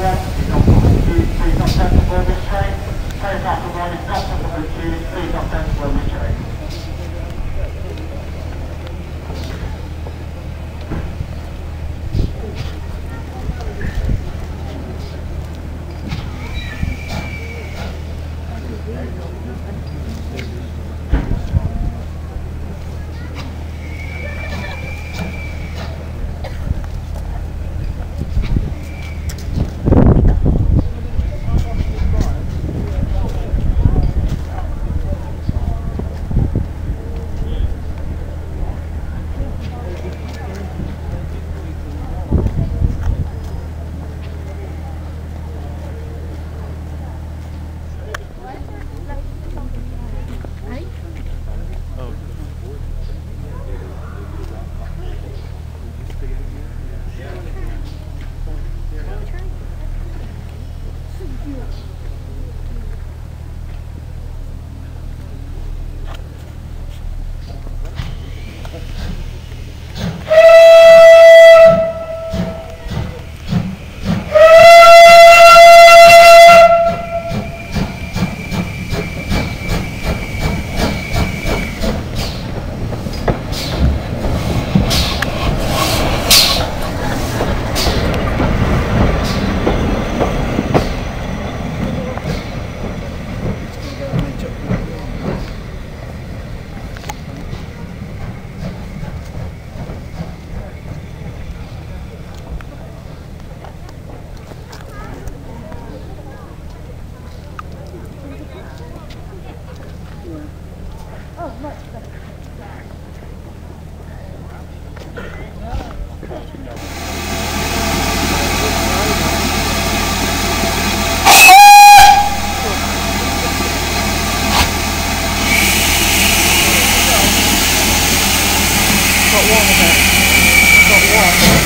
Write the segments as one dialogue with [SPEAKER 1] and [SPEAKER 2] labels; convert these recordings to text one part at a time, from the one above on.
[SPEAKER 1] Please don't test the Bourbon Street. Please don't test the Bourbon Please not test the Bourbon Street.
[SPEAKER 2] got one of it. got one.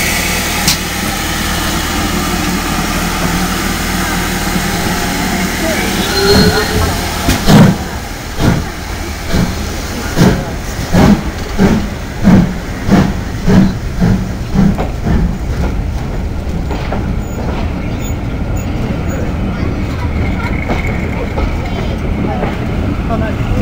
[SPEAKER 3] Oh no.